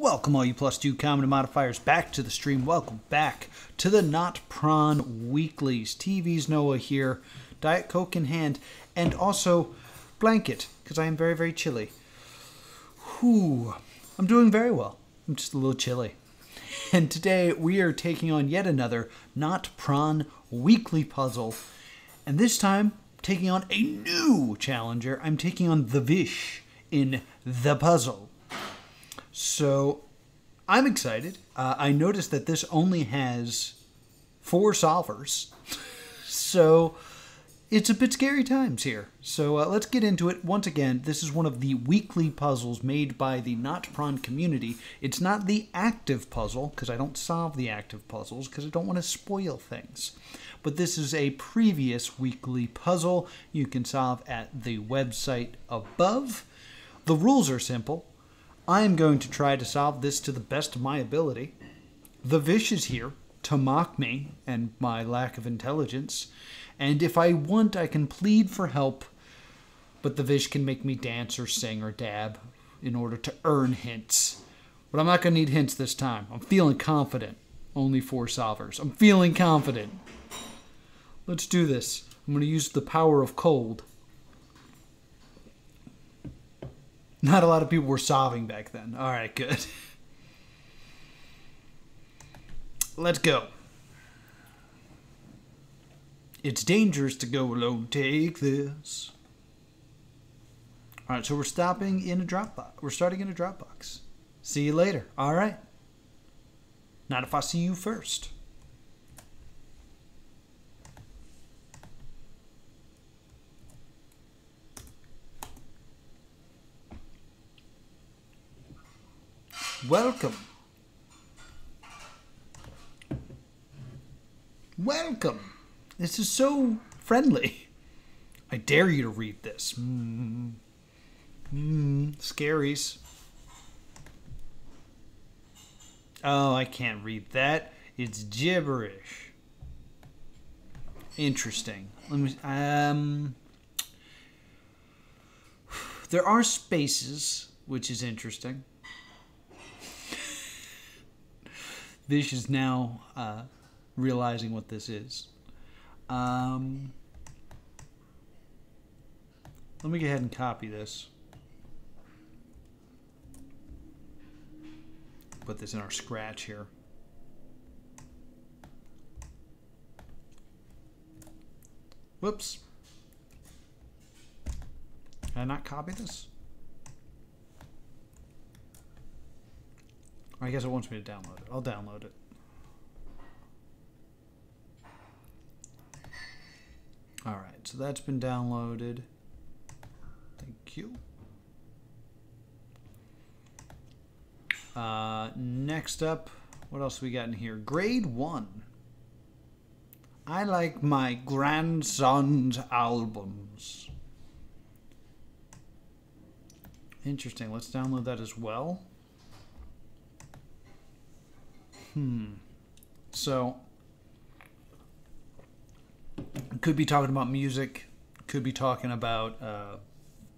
Welcome, all you plus two common modifiers, back to the stream. Welcome back to the Not Prawn Weeklies. TV's Noah here, Diet Coke in hand, and also blanket, because I am very, very chilly. Whew. I'm doing very well. I'm just a little chilly. And today we are taking on yet another NotPron Weekly puzzle. And this time, taking on a new challenger. I'm taking on the Vish in the puzzle. So I'm excited. Uh, I noticed that this only has four solvers. so it's a bit scary times here. So uh, let's get into it. Once again, this is one of the weekly puzzles made by the NotPron community. It's not the active puzzle, because I don't solve the active puzzles, because I don't want to spoil things. But this is a previous weekly puzzle you can solve at the website above. The rules are simple. I am going to try to solve this to the best of my ability. The Vish is here to mock me and my lack of intelligence, and if I want, I can plead for help, but the Vish can make me dance or sing or dab in order to earn hints. But I'm not going to need hints this time. I'm feeling confident. Only four solvers. I'm feeling confident. Let's do this. I'm going to use the power of cold. Not a lot of people were solving back then. All right, good. Let's go. It's dangerous to go alone. Take this. All right, so we're stopping in a Dropbox. We're starting in a Dropbox. See you later. All right. Not if I see you first. Welcome. Welcome. This is so friendly. I dare you to read this. Mm. Mm. Scaries. Oh, I can't read that. It's gibberish. Interesting. Let me. Um. There are spaces, which is interesting. Vish is now uh, realizing what this is. Um, let me go ahead and copy this. Put this in our scratch here. Whoops. Can I not copy this? I guess it wants me to download it. I'll download it. Alright, so that's been downloaded. Thank you. Uh, next up, what else we got in here? Grade 1. I like my grandson's albums. Interesting. Let's download that as well. Hmm. So, could be talking about music, could be talking about uh,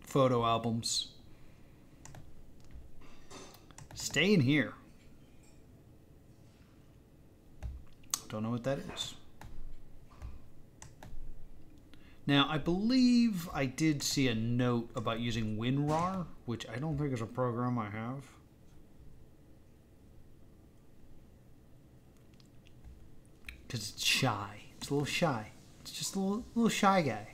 photo albums. Stay in here. Don't know what that is. Now, I believe I did see a note about using WinRAR, which I don't think is a program I have. Because it's shy. It's a little shy. It's just a little, little shy guy.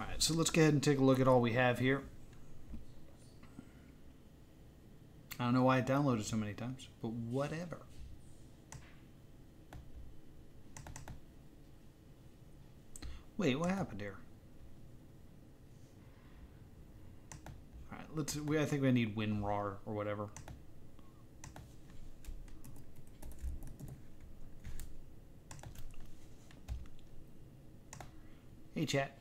Alright, so let's go ahead and take a look at all we have here. I don't know why I downloaded so many times, but whatever. Wait, what happened here? All right, let's. We I think we need WinRAR or whatever. Hey, chat.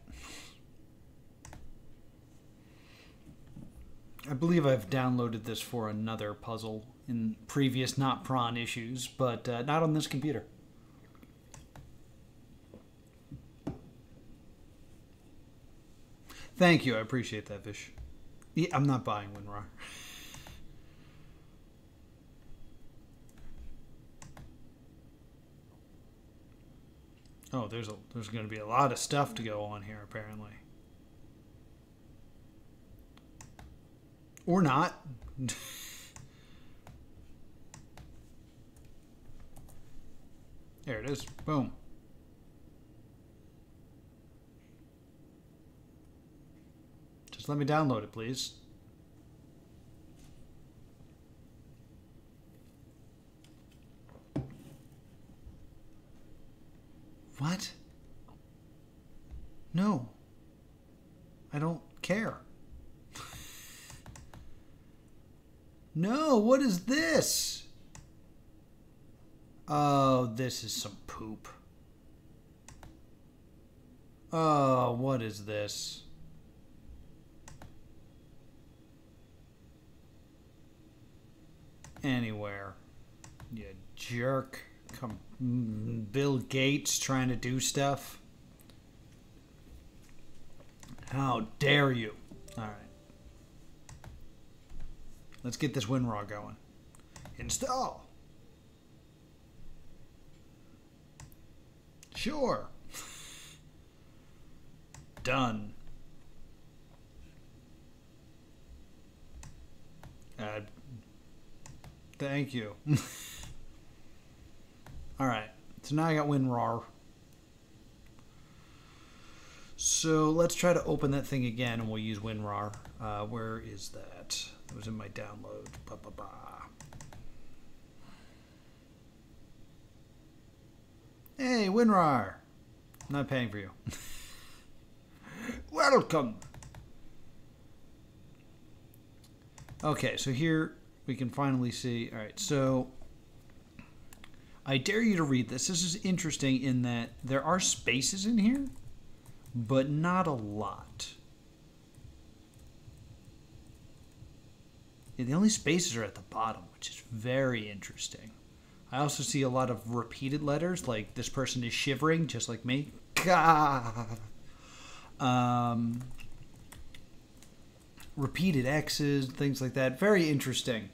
I believe I've downloaded this for another puzzle in previous NotPron issues, but uh, not on this computer. Thank you. I appreciate that, Vish. Yeah, I'm not buying WinRAR. Oh, there's a there's going to be a lot of stuff to go on here apparently. Or not. there it is. Boom. Just let me download it, please. What? No. I don't care. no, what is this? Oh, this is some poop. Oh, what is this? Anywhere. You jerk. Come, Bill Gates trying to do stuff. How dare you? All right. Let's get this WinRAR going. Install. Sure. Done. Uh, thank you. All right. So now I got WinRAR. So let's try to open that thing again and we'll use WinRAR. Uh, where is that? It was in my download. Bah, bah, bah. Hey, WinRAR. I'm not paying for you. Welcome. Okay, so here we can finally see. All right, so I dare you to read this. This is interesting in that there are spaces in here, but not a lot. Yeah, the only spaces are at the bottom, which is very interesting. I also see a lot of repeated letters, like this person is shivering, just like me. Um, repeated X's, things like that. Very interesting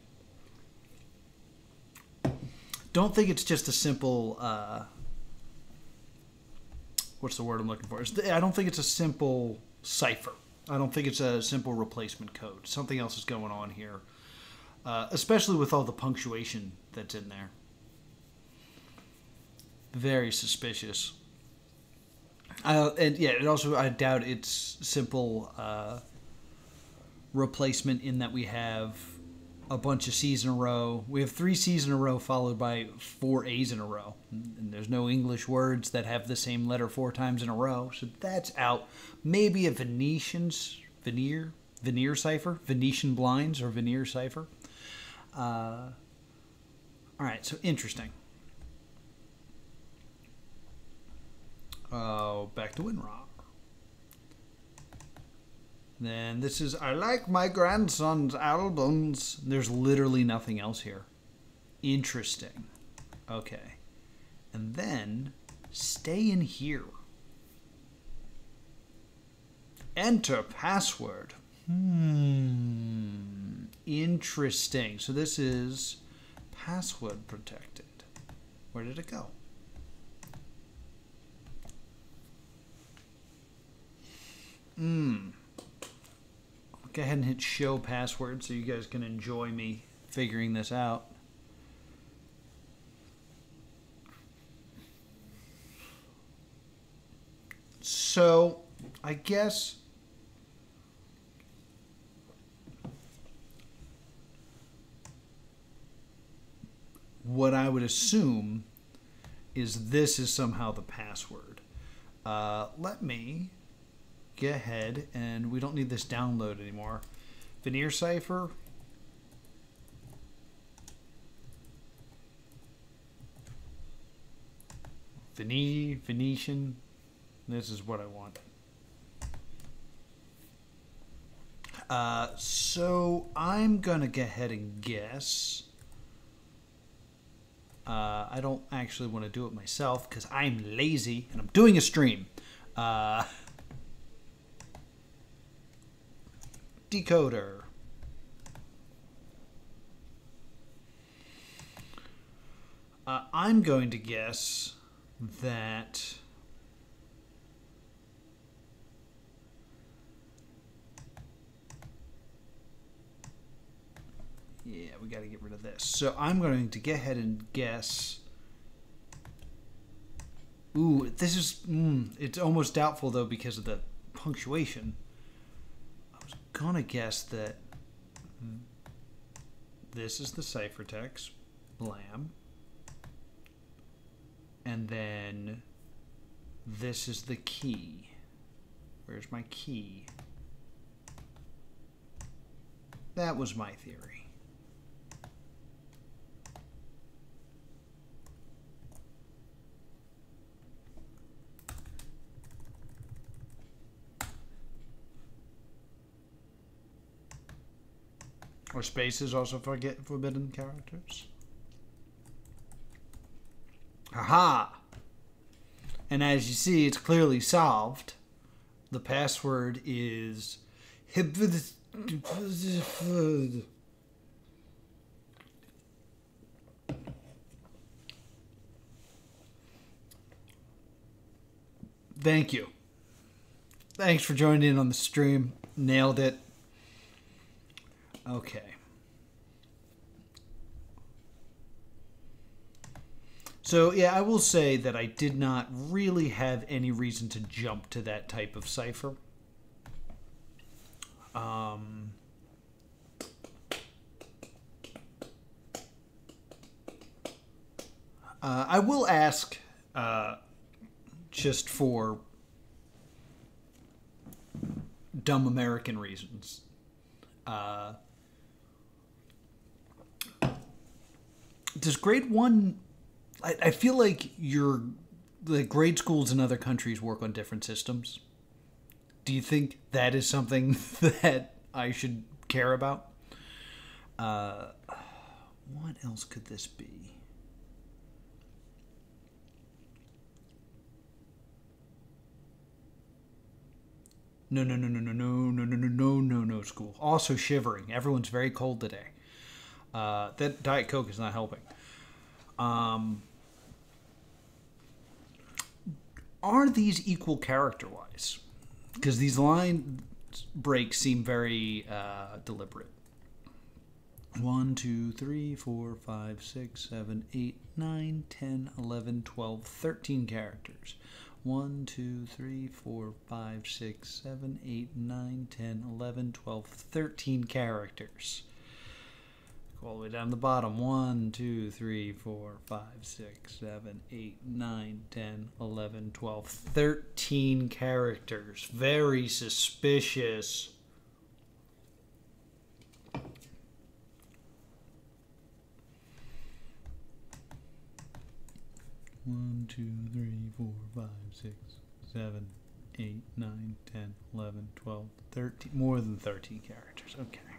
don't think it's just a simple. Uh, what's the word I'm looking for? I don't think it's a simple cipher. I don't think it's a simple replacement code. Something else is going on here, uh, especially with all the punctuation that's in there. Very suspicious. Uh, and yeah, it also I doubt it's simple uh, replacement in that we have a bunch of C's in a row. We have three C's in a row followed by four A's in a row. And there's no English words that have the same letter four times in a row. So that's out. Maybe a Venetian's veneer, veneer cipher, Venetian blinds or veneer cipher. Uh, all right, so interesting. Oh, uh, back to WinRAR. Then this is I like my grandson's albums. There's literally nothing else here. Interesting. Okay. And then stay in here. Enter password. Hmm. Interesting. So this is password protected. Where did it go? Hmm go ahead and hit show password so you guys can enjoy me figuring this out. So, I guess what I would assume is this is somehow the password. Uh, let me go ahead and we don't need this download anymore. Veneer Cipher. Vene Venetian. This is what I want. Uh, so I'm gonna go ahead and guess. Uh, I don't actually want to do it myself because I'm lazy and I'm doing a stream. Uh, decoder. Uh, I'm going to guess that yeah, we got to get rid of this. So I'm going to get ahead and guess. Ooh, this is mm, it's almost doubtful though because of the punctuation. Was gonna guess that this is the ciphertext, blam, and then this is the key. Where's my key? That was my theory. Or spaces also forget forbidden characters. Haha! And as you see, it's clearly solved. The password is Thank you. Thanks for joining in on the stream. Nailed it. Okay. So, yeah, I will say that I did not really have any reason to jump to that type of cipher. Um, uh, I will ask, uh, just for dumb American reasons. Uh, does grade one? I, I feel like your the grade schools in other countries work on different systems. Do you think that is something that I should care about? Uh, what else could this be? No, no, no, no, no, no, no, no, no, no, no, no, school. Also shivering. Everyone's very cold today. Uh, that Diet Coke is not helping. Um, are these equal character wise? Because these line breaks seem very uh, deliberate. One, two, three, four, five, six, seven, eight, nine, ten, eleven, twelve, thirteen characters. One, two, three, four, five, six, seven, eight, nine, ten, eleven, twelve, thirteen characters. All the way down the bottom. 1, 2, 3, 4, 5, 6, 7, 8, 9, 10, 11, 12, 13 characters. Very suspicious. One, two, three, four, five, six, seven, eight, nine, ten, eleven, twelve, thirteen. More than 13 characters. Okay.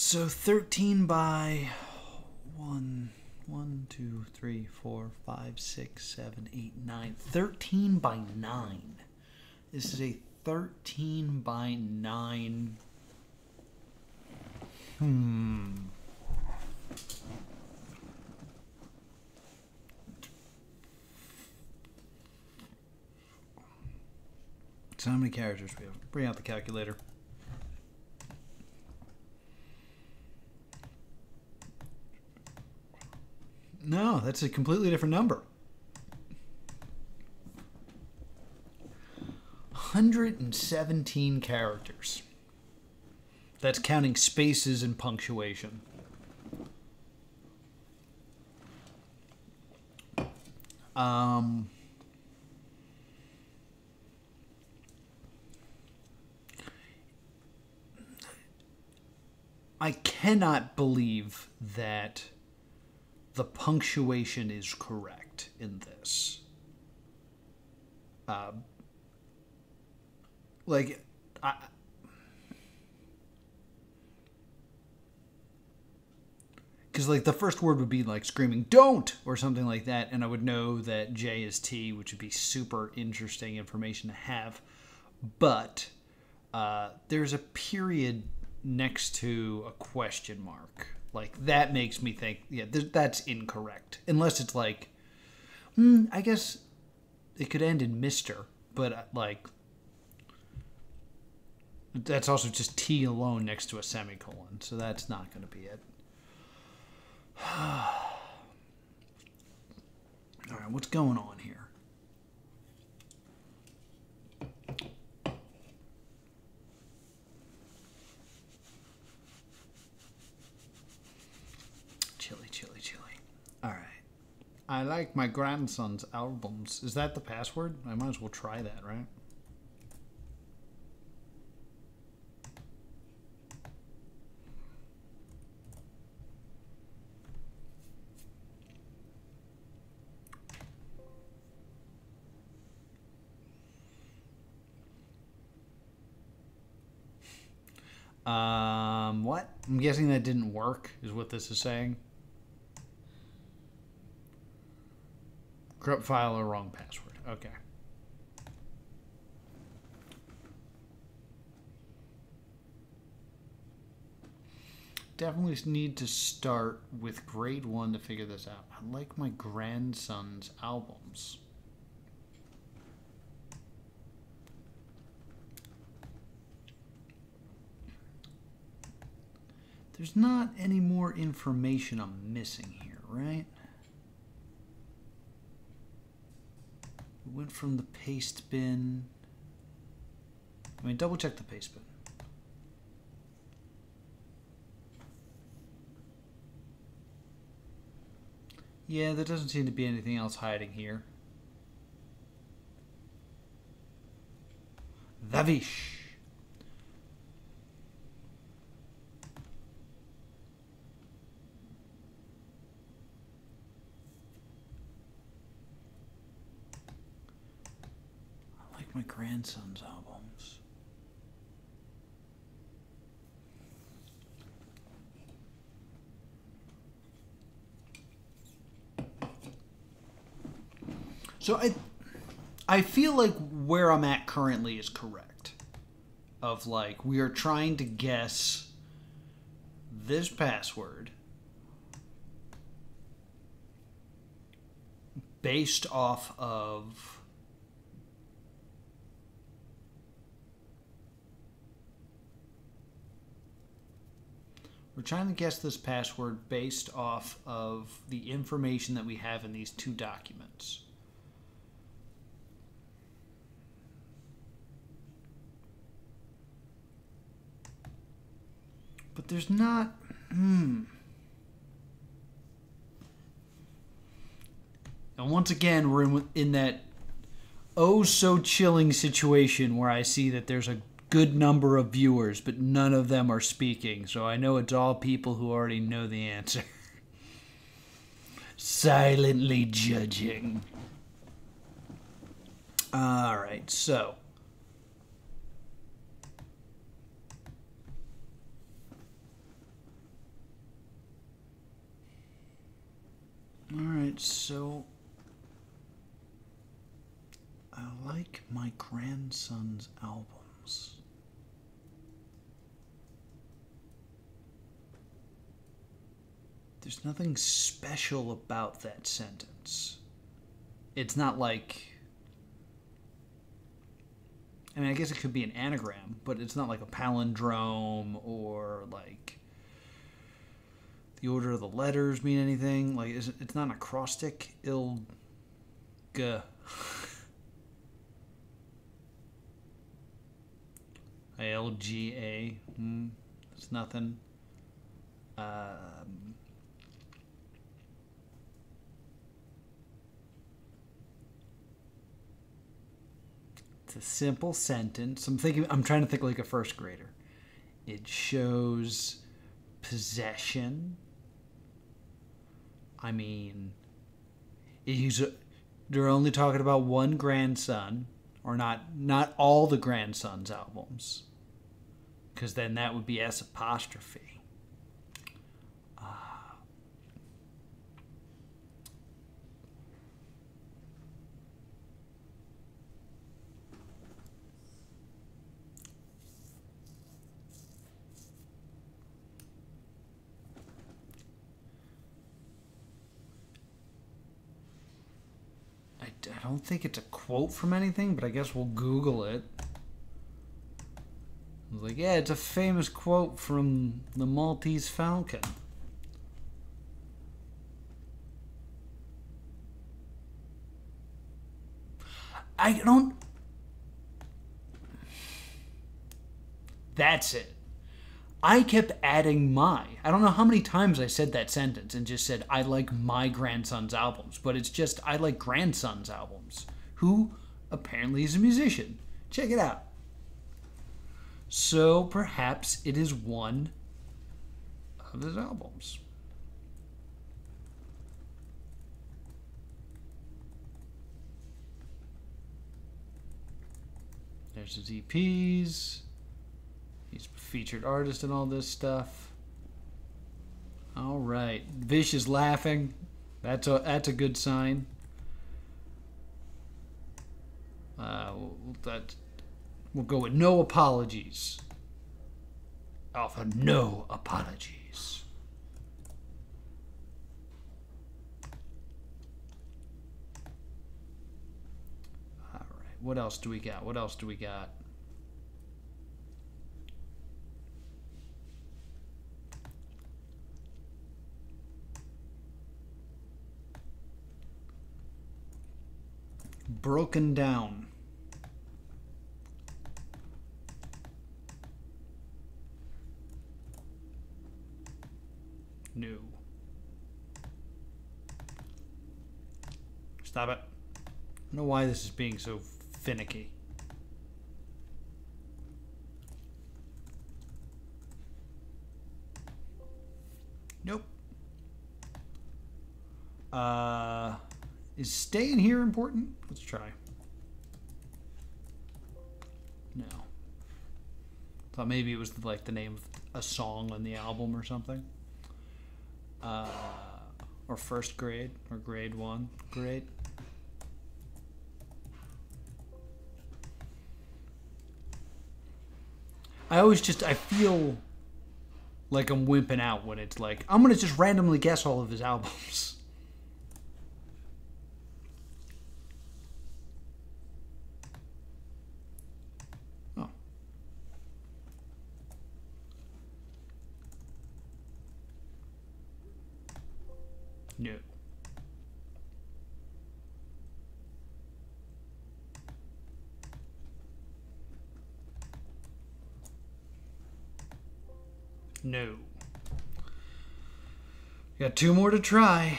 So 13 by 1, 1, 2, 3, 4, 5, 6, 7, 8, 9. 13 by 9. This is a 13 by 9. Hmm. So how many characters we have? Bring out the calculator. No, that's a completely different number. 117 characters. That's counting spaces and punctuation. Um, I cannot believe that the punctuation is correct in this. Uh, like, I. Because, like, the first word would be, like, screaming, don't! Or something like that, and I would know that J is T, which would be super interesting information to have. But uh, there's a period next to a question mark. Like that makes me think, yeah, th- that's incorrect. Unless it's like, hmm, I guess it could end in Mister, but uh, like, That's also just T alone next to a semicolon, so that's not going to be it. All right, what's going on here? Chili, chili, chili. All right. I like my grandson's albums. Is that the password? I might as well try that, right? Um, what? I'm guessing that didn't work, is what this is saying. Corrupt file or wrong password. Okay. Definitely need to start with grade one to figure this out. I like my grandson's albums. There's not any more information I'm missing here, right? We went from the Pastebin. I mean, double check the Pastebin. Yeah, there doesn't seem to be anything else hiding here. Vavish. I like my grandson's albums. So I I feel like where I'm at currently is correct. Of like we are trying to guess this password based off of We're trying to guess this password based off of the information that we have in these two documents. But there's not. Hmm. And once again, we're in, in that oh so chilling situation where I see that there's a good number of viewers, but none of them are speaking. So I know it's all people who already know the answer. Silently judging. All right, so. All right, so I like my grandson's albums. There's nothing special about that sentence. It's not like. I mean, I guess it could be an anagram, but it's not like a palindrome or like the order of the letters mean anything. Like, is it's not an acrostic. Il. G. L G A. Hmm, it's nothing. Um, it's a simple sentence. I'm thinking. I'm trying to think like a first grader. It shows possession. I mean, he's. They're only talking about one grandson, or not. Not all the grandsons' albums because then that would be S apostrophe. Uh, I, I don't think it's a quote from anything, but I guess we'll Google it. I was like, yeah, it's a famous quote from the Maltese Falcon. I don't. That's it. I kept adding my. I don't know how many times I said that sentence and just said, I like my grandson's albums, but it's just, I like grandson's albums, who apparently is a musician. Check it out. So perhaps it is one of his albums. There's his EPs. He's featured artist and all this stuff. All right, Vish is laughing. That's a that's a good sign. Uh, that we'll go with no apologies. Offer no apologies. All right, what else do we got? What else do we got? Broken down. No. Stop it. I don't know why this is being so finicky. Nope. Uh... Is staying here important? Let's try. No. Thought maybe it was like the name of a song on the album or something. Uh, or first grade or grade one grade. I always just I feel like I'm wimping out when it's like I'm gonna just randomly guess all of his albums. No. No. Got two more to try.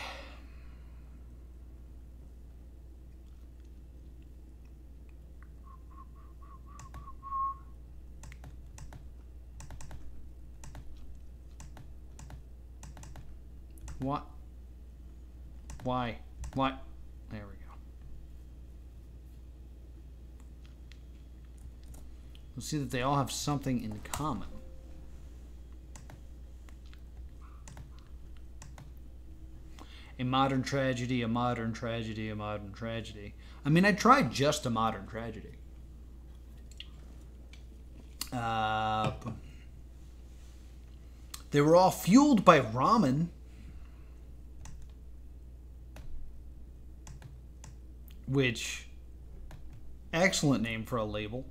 What? Why? Why? There we go. We'll see that they all have something in common. A modern tragedy, a modern tragedy, a modern tragedy. I mean, I tried just a modern tragedy. Uh, they were all fueled by ramen. which excellent name for a label.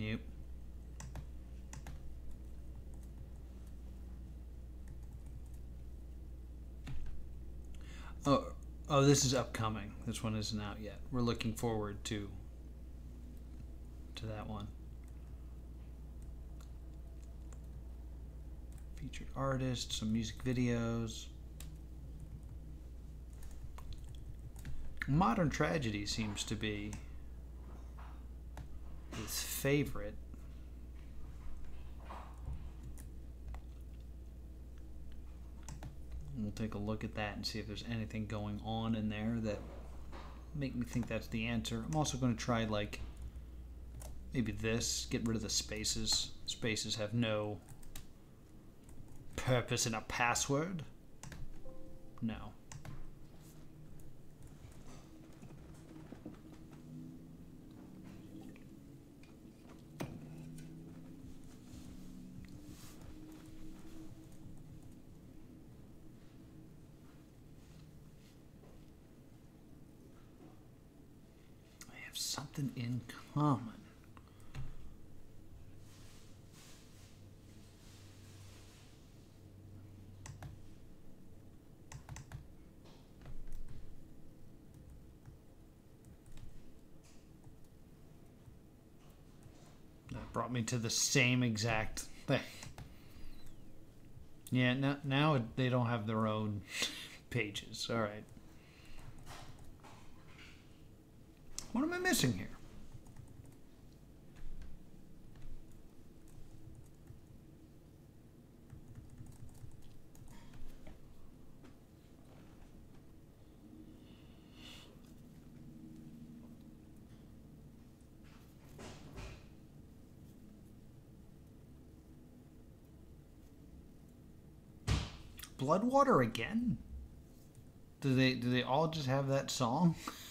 Yep. Oh, oh, this is upcoming. This one isn't out yet. We're looking forward to to that one. featured artists, some music videos. Modern Tragedy seems to be his favorite. We'll take a look at that and see if there's anything going on in there that make me think that's the answer. I'm also going to try like maybe this, get rid of the spaces. Spaces have no purpose in a password? No. have something in common. That brought me to the same exact thing. Yeah, now, now they don't have their own pages. All right. What am I missing here? Bloodwater again? Do they do they all just have that song?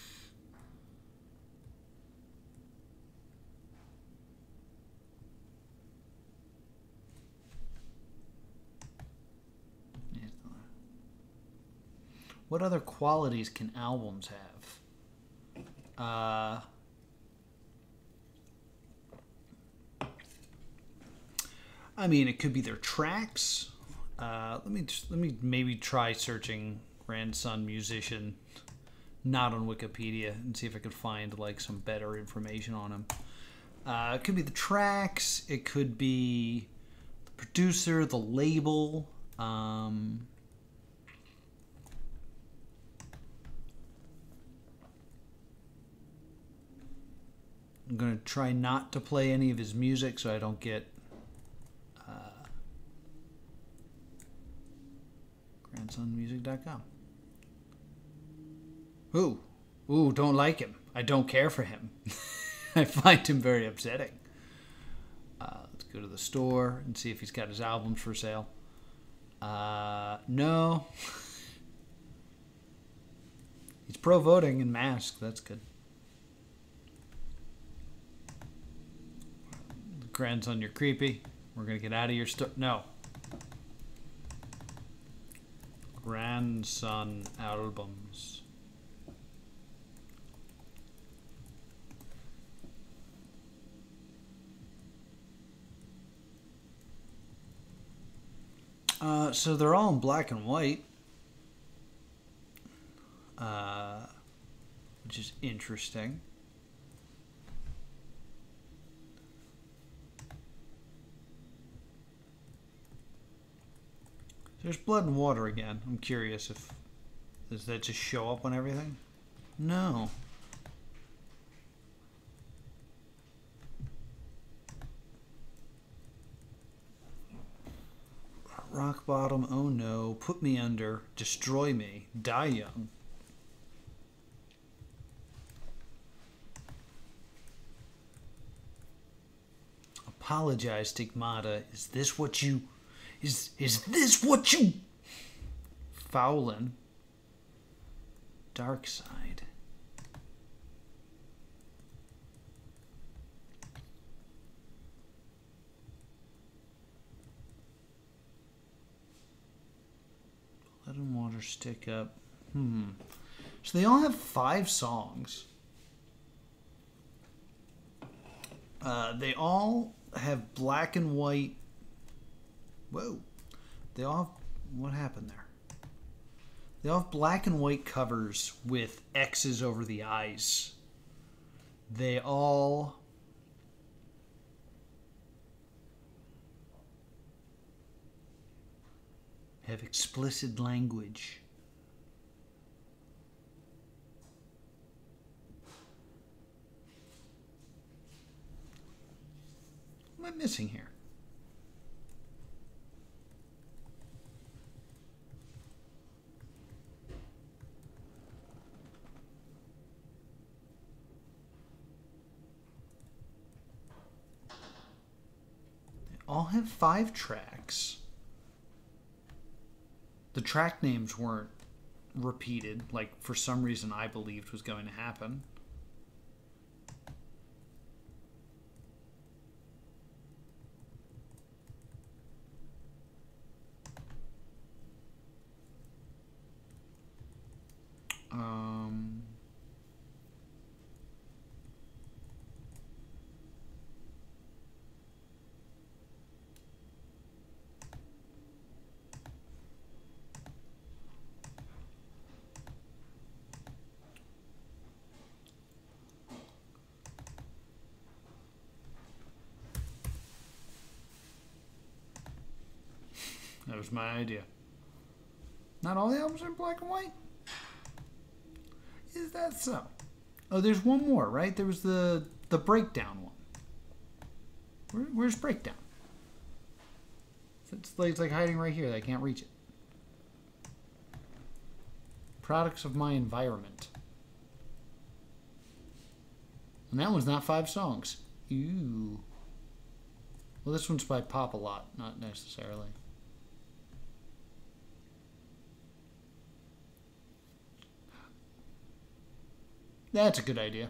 What other qualities can albums have? Uh, I mean, it could be their tracks. Uh, let me let me maybe try searching grandson musician, not on Wikipedia, and see if I could find like some better information on him. Uh, it could be the tracks. It could be the producer, the label. Um, I'm going to try not to play any of his music so I don't get uh, grandsonmusic.com. Ooh, ooh, don't like him. I don't care for him. I find him very upsetting. Uh, let's go to the store and see if he's got his albums for sale. Uh, no. he's pro voting and mask. That's good. Grandson, you're creepy. We're gonna get out of your store. No. Grandson albums. Uh, so they're all in black and white, uh, which is interesting. There's blood and water again. I'm curious if does that just show up on everything? No. Rock bottom, oh no, put me under, destroy me, die young. Apologize, Stigmata. Is this what you is is this what you Fowlin? Dark side. Blood and water stick up. Hmm. So they all have five songs. Uh, they all have black and white Whoa. They all have, what happened there? They all have black and white covers with X's over the eyes. They all have explicit language. What am I missing here? all have five tracks. The track names weren't repeated, like for some reason I believed was going to happen. Um, my idea. Not all the albums are in black and white? Is that so? Oh, there's one more, right? There was the the breakdown one. Where, where's breakdown? It's like, it's like hiding right here. I can't reach it. Products of my environment. And that one's not five songs. Ooh. Well, this one's by Pop a Lot, not necessarily. That's a good idea.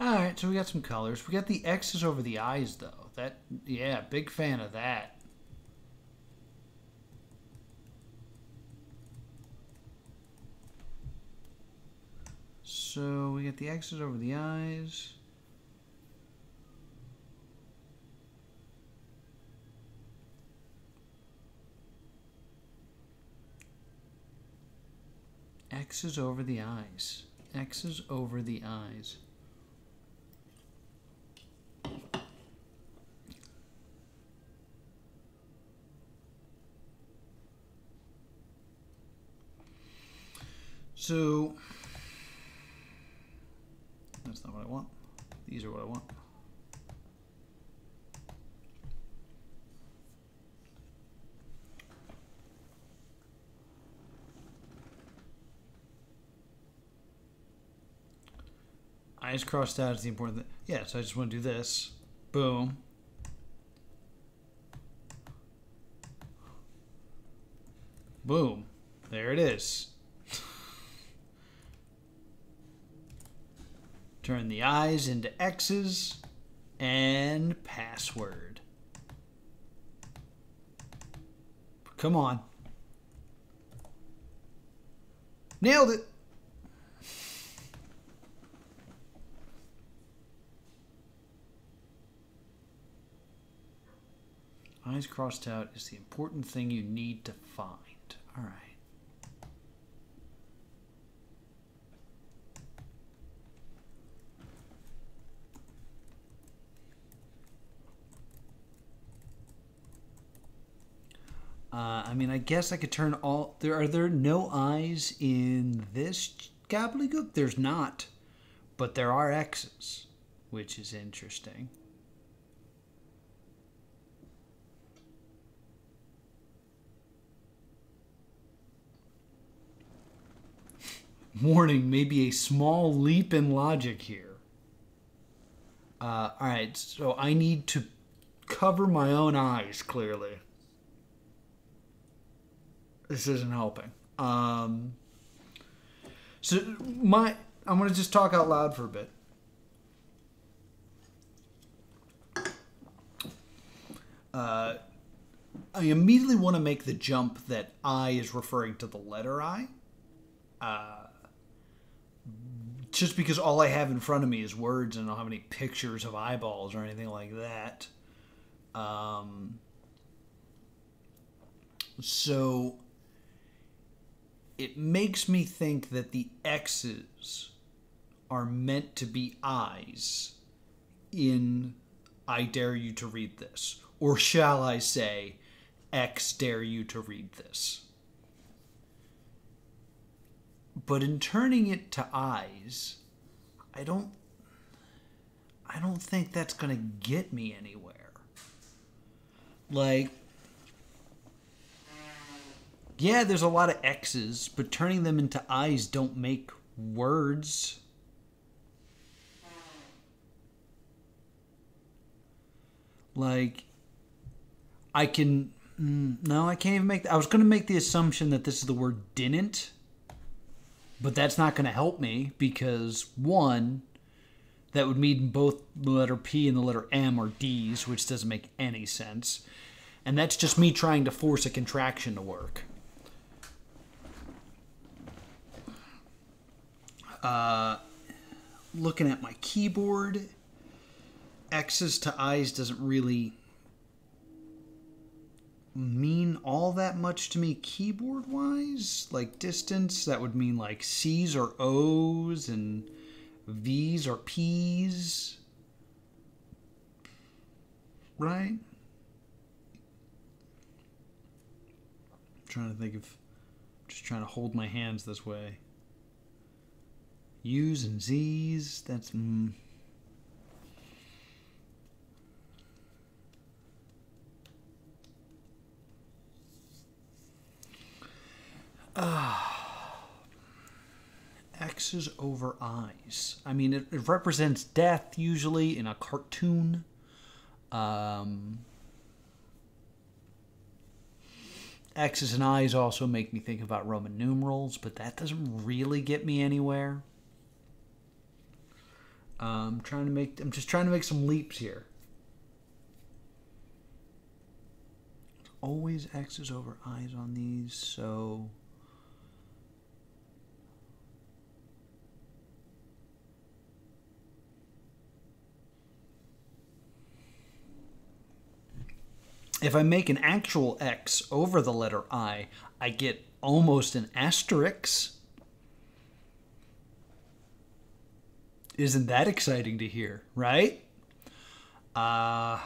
Alright, so we got some colors. We got the X's over the eyes, though. That, yeah, big fan of that. So we get the X's over the eyes. X's over the eyes. X's over the eyes. So that's not what I want. These are what I want. Eyes crossed out is the important thing. Yeah, so I just want to do this. Boom. Boom. There it is. Turn the I's into X's and password. Come on. Nailed it. Eyes crossed out is the important thing you need to find. All right. Uh, I mean, I guess I could turn all. There are there no eyes in this gobbledygook. There's not, but there are X's, which is interesting. Warning: maybe a small leap in logic here. Uh, all right, so I need to cover my own eyes clearly this isn't helping. Um, so my, I'm gonna just talk out loud for a bit. Uh, I immediately want to make the jump that I is referring to the letter I. Uh, just because all I have in front of me is words and I don't have any pictures of eyeballs or anything like that. Um, so it makes me think that the X's are meant to be eyes in I dare you to read this. Or shall I say, X dare you to read this. But in turning it to eyes, I don't I don't think that's going to get me anywhere. Like yeah, there's a lot of X's, but turning them into I's don't make words. Like, I can. Mm, no, I can't even make. I was going to make the assumption that this is the word didn't, but that's not going to help me because, one, that would mean both the letter P and the letter M are D's, which doesn't make any sense. And that's just me trying to force a contraction to work. Uh, looking at my keyboard, X's to I's doesn't really mean all that much to me keyboard wise. Like distance, that would mean like C's or O's and V's or P's. Right? I'm trying to think of just trying to hold my hands this way. U's and Z's, that's mm. X's over I's. I mean, it, it represents death usually in a cartoon. Um, X's and I's also make me think about Roman numerals, but that doesn't really get me anywhere. I'm trying to make. I'm just trying to make some leaps here. always X's over I's on these, so. If I make an actual X over the letter I, I get almost an asterisk. Isn't that exciting to hear, right? Uh,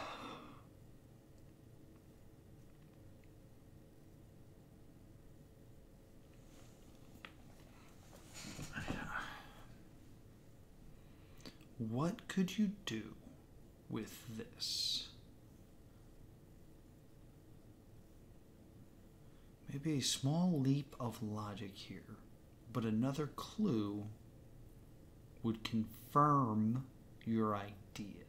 what could you do with this? Maybe a small leap of logic here, but another clue would confirm your idea.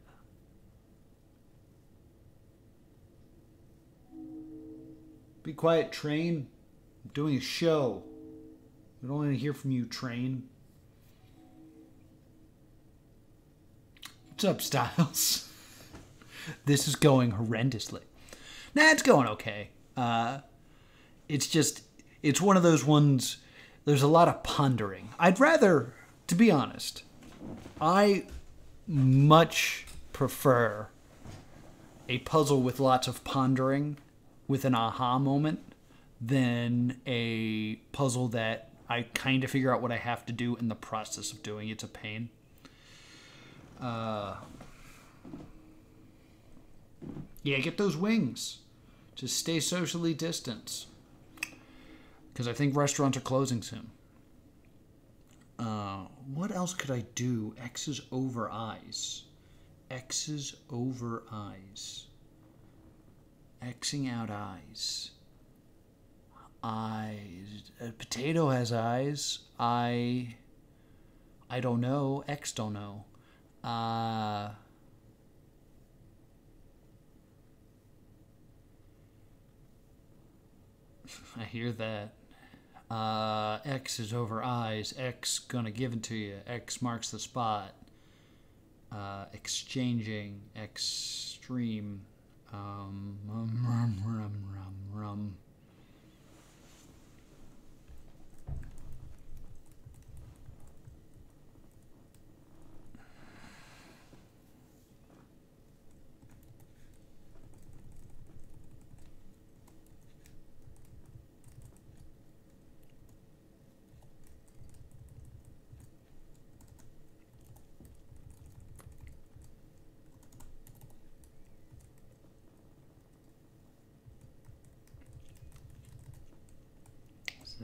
Be quiet, train. I'm doing a show. We don't want to hear from you, train. What's up, Styles? this is going horrendously. Nah, it's going okay. Uh, it's just it's one of those ones there's a lot of pondering. I'd rather to be honest i much prefer a puzzle with lots of pondering with an aha moment than a puzzle that i kind of figure out what i have to do in the process of doing. It's a pain. Uh, yeah get those wings. Just stay socially distanced because I think restaurants are closing soon. Uh, what else could I do? X's over I's. X's over I's. Xing out eyes. Eyes. A potato has eyes. I. I don't know. X don't know. Uh. I hear that. Uh, X is over I's. X gonna give it to you. X marks the spot. Uh, exchanging. Extreme. Um, rum, rum, rum, rum, rum.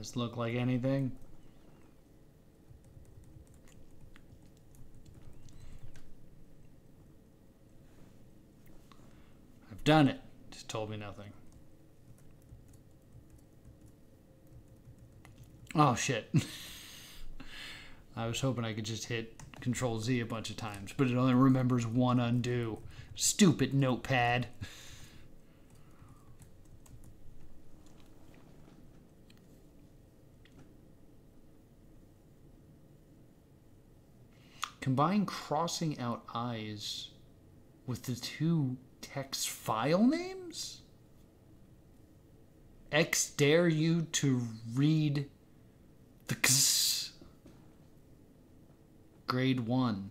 Does look like anything? I've done it. Just told me nothing. Oh shit. I was hoping I could just hit Control Z a bunch of times, but it only remembers one undo. Stupid notepad. Combine crossing out eyes with the two text file names? X dare you to read the x. Grade 1.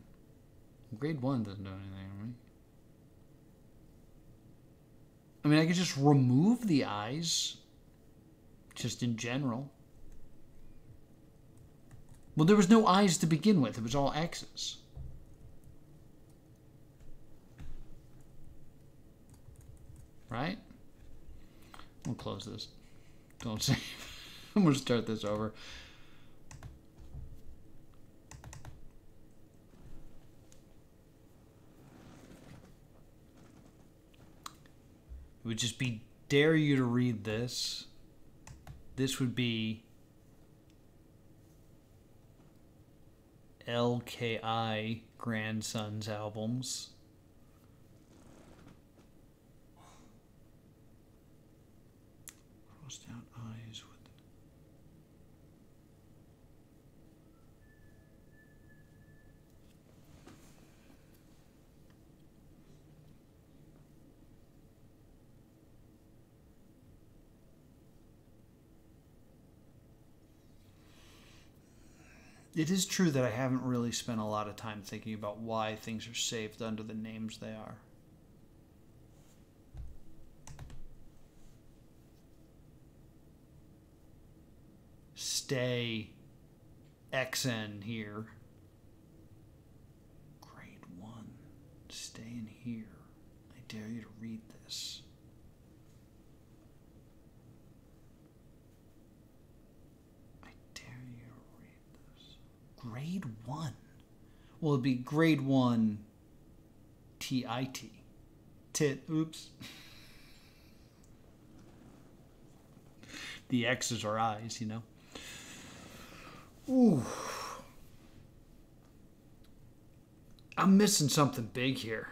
Grade 1 doesn't do anything, right? I mean, I could just remove the eyes, just in general. Well, there was no eyes to begin with, it was all X's. Right? We'll close this. Don't save. I'm going to start this over. It would just be dare you to read this. This would be LKI Grandsons albums. Eyes with. It is true that I haven't really spent a lot of time thinking about why things are saved under the names they are. Stay XN here. Grade 1. Stay in here. I dare you to read this. I dare you to read this. Grade 1. Well, it'd be grade 1 TIT. Tit. Oops. the X's are I's, you know? Ooh. I'm missing something big here.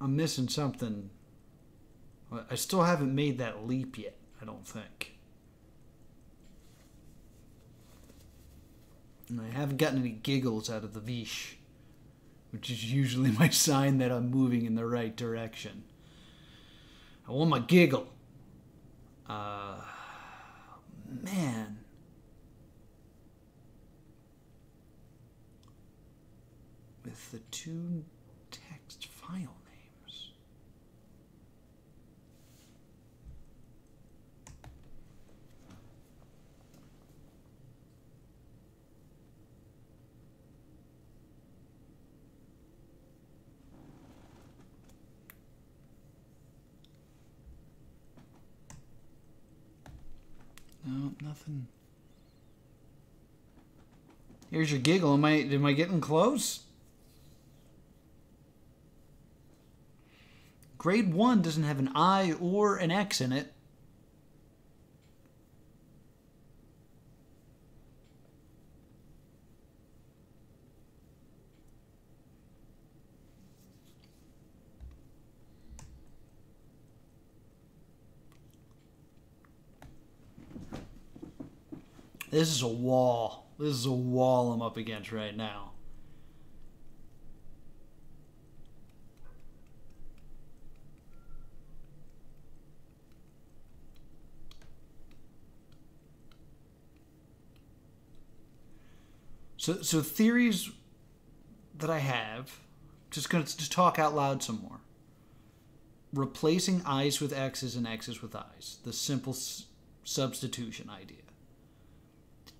I'm missing something. I still haven't made that leap yet, I don't think. And I haven't gotten any giggles out of the Vish, which is usually my sign that I'm moving in the right direction. I want my giggle. Uh, man. With the two text file names. No, nothing. Here's your giggle. Am I am I getting close? Grade 1 doesn't have an I or an X in it. This is a wall. This is a wall I'm up against right now. So, so theories that I have, just gonna just talk out loud some more. Replacing I's with X's and X's with I's, the simple s- substitution idea,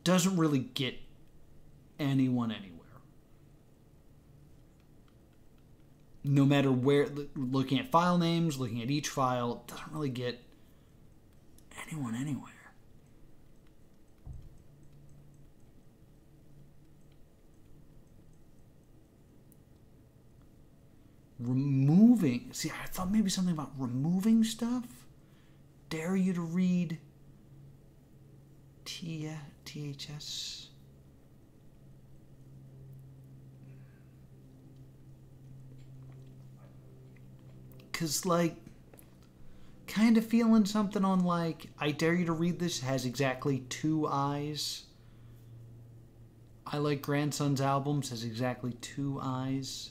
doesn't really get anyone anywhere. No matter where, looking at file names, looking at each file, doesn't really get anyone anywhere. removing see i thought maybe something about removing stuff dare you to read T- ths because like kind of feeling something on like i dare you to read this has exactly two eyes. I like grandsons albums has exactly two eyes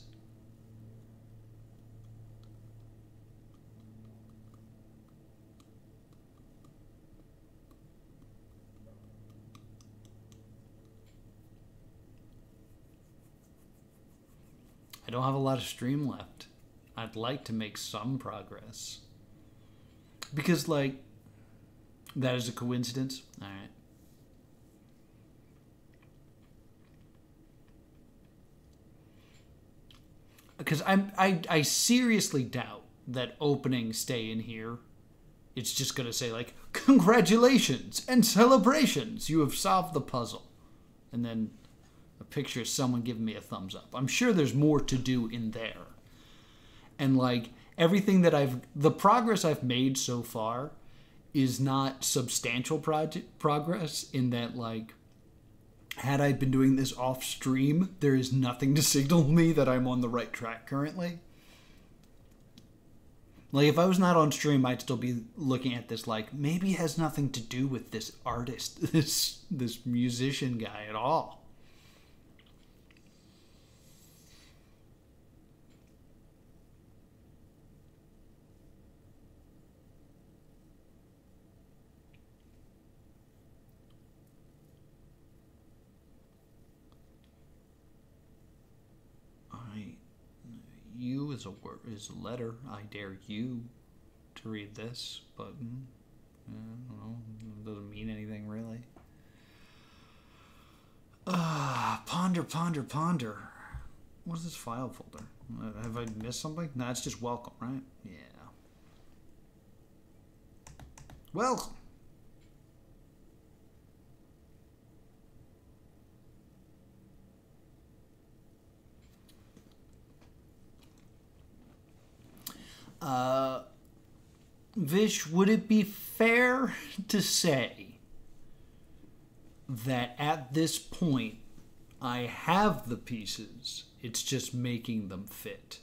don't have a lot of stream left. I'd like to make some progress. because like that is a coincidence. All right. Because I'm I I seriously doubt that opening stay in here. It's just gonna say like congratulations and celebrations. You have solved the puzzle, and then picture someone giving me a thumbs up. I'm sure there's more to do in there, and like everything that I've the progress I've made so far is not substantial project progress in that like had I been doing this off stream, there is nothing to signal me that I'm on the right track currently. Like if I was not on stream, I'd still be looking at this like maybe has nothing to do with this artist, this this musician guy at all. You is a word is a letter. I dare you to read this, but mm, I don't know. It doesn't mean anything really. Ah, ponder, ponder, ponder. What is this file folder? Uh, have I missed something? No, it's just welcome, right? Yeah. Welcome. Uh, Vish, would it be fair to say that at this point I have the pieces, it's just making them fit?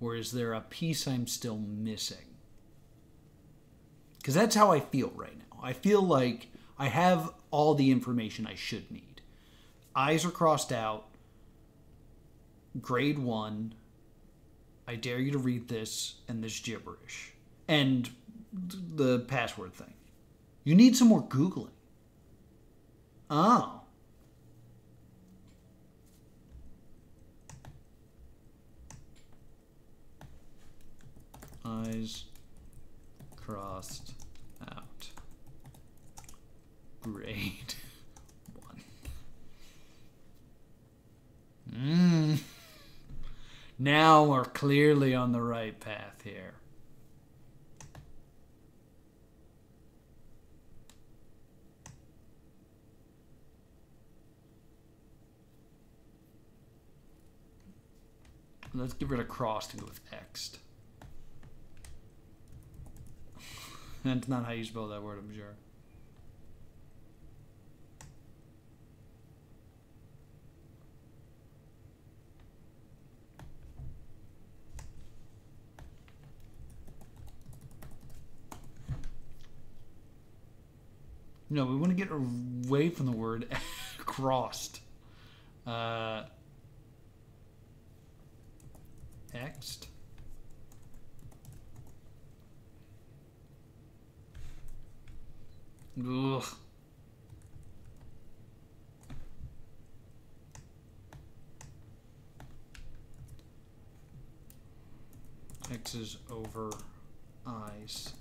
Or is there a piece I'm still missing? Because that's how I feel right now. I feel like I have all the information I should need. Eyes are crossed out. Grade one I dare you to read this and this gibberish and the password thing. You need some more Googling. Oh. Eyes crossed out. Grade one. Mmm. Now we're clearly on the right path here. Let's get rid of crossed and go with Xed. That's not how you spell that word, I'm sure. No, we want to get away from the word crossed. Uh, Xed. Ugh. X's over eyes.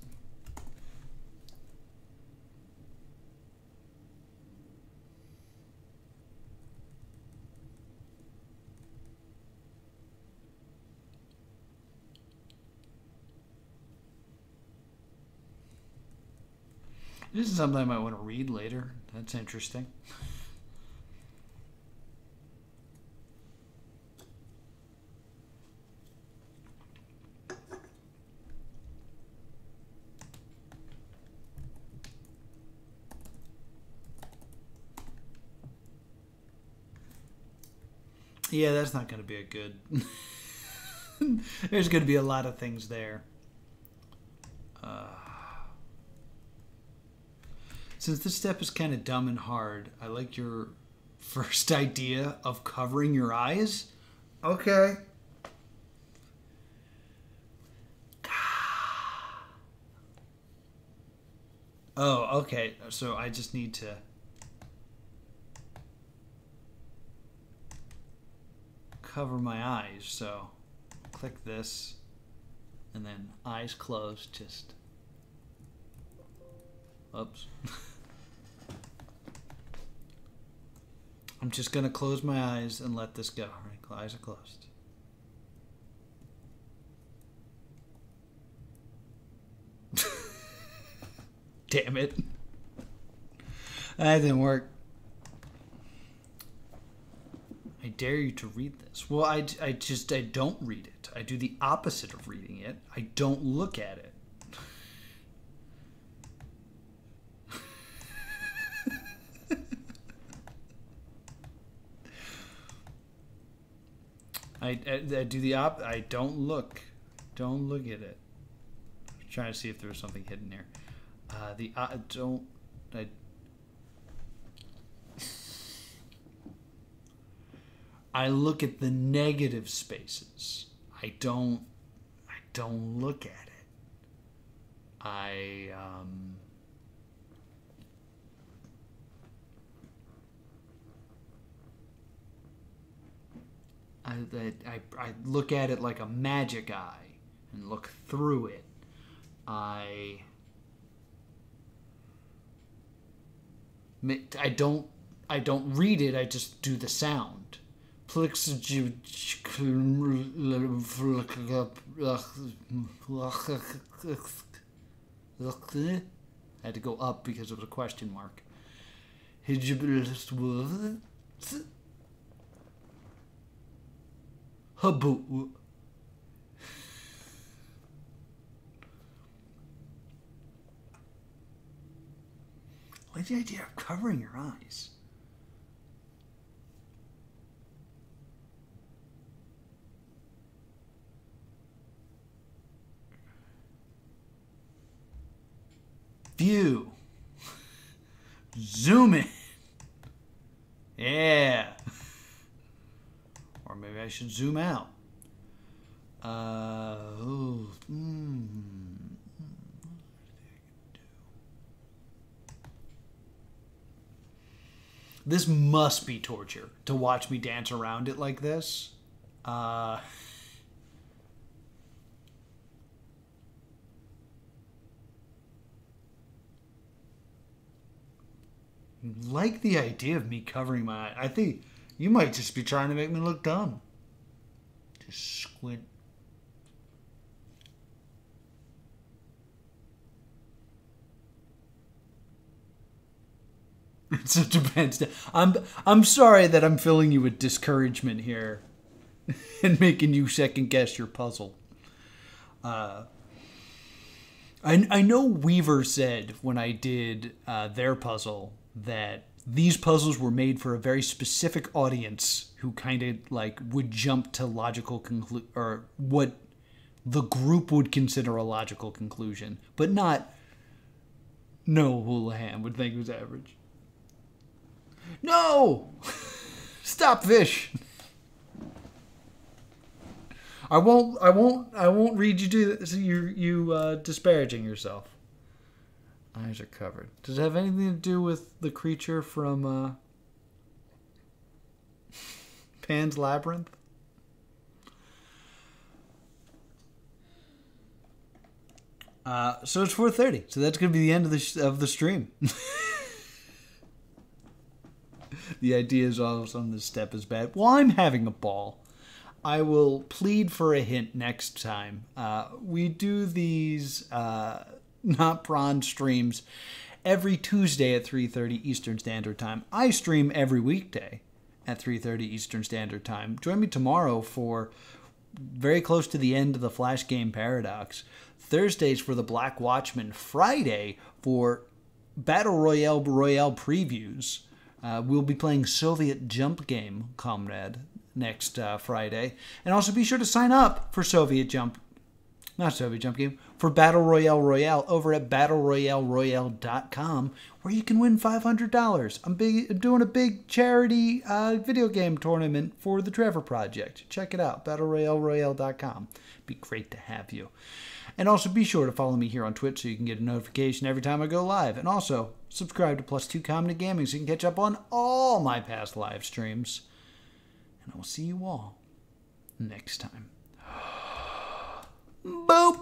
This is something I might want to read later. That's interesting. Yeah, that's not going to be a good. There's going to be a lot of things there. Uh, since this step is kind of dumb and hard, I like your first idea of covering your eyes. Okay. Oh, okay. So I just need to. cover my eyes. So click this and then eyes closed, just Oops. I'm just gonna close my eyes and let this go. All right, eyes are closed. Damn it. That didn't work. I dare you to read this. Well, I, I just, I don't read it. I do the opposite of reading it. I don't look at it. I, I, I, do the op. I don't look. Don't look at it. I'm trying to see if there's something hidden here. Uh, the uh, don't. I. I look at the negative spaces. I don't. I don't look at it. I um. I, I, I look at it like a magic eye and look through it. I I don't I don't read it. I just do the sound. I had to go up because it was a question mark. Habu. What's the idea of covering your eyes? View. Zoom in. Yeah. Or maybe I should zoom out. Uh, mm. This must be torture to watch me dance around it like this. Uh, like the idea of me covering my eye. I think you might just be trying to make me look dumb. Just squint. It's It depends. I'm I'm sorry that I'm filling you with discouragement here, and making you second guess your puzzle. Uh, I I know Weaver said when I did uh, their puzzle that these puzzles were made for a very specific audience who kind of like would jump to logical conclu or what the group would consider a logical conclusion, but not no Houlihan would think was average. No! Stop Vish. I won't. I won't. I won't read you do this. You you uh, disparaging yourself. Eyes are covered. Does it have anything to do with the creature from uh, Pan's Labyrinth? Uh, so it's 4:30. So that's gonna be the end of the sh- of the stream. the idea is all sudden this step is bad. Well, I'm having a ball. I will plead for a hint next time. Uh, we do these uh, NotPron streams every Tuesday at 3:30 Eastern Standard Time. I stream every weekday at 3:30 Eastern Standard Time. Join me tomorrow for very close to the end of the Flash Game Paradox. Thursdays for the Black Watchman. Friday for Battle Royale Royale previews. Uh, we'll be playing Soviet Jump Game, comrade, next uh, Friday. And also be sure to sign up for Soviet Jump, not Soviet Jump Game, for Battle Royale Royale over at battleroyaleroyale.com, where you can win $500. I'm, big, I'm doing a big charity uh, video game tournament for the Trevor Project. Check it out, battleroyaleroyale.com. Be great to have you. And also be sure to follow me here on Twitch so you can get a notification every time I go live. And also subscribe to Plus Two Comedy Gaming so you can catch up on all my past live streams. And I will see you all next time. Boop!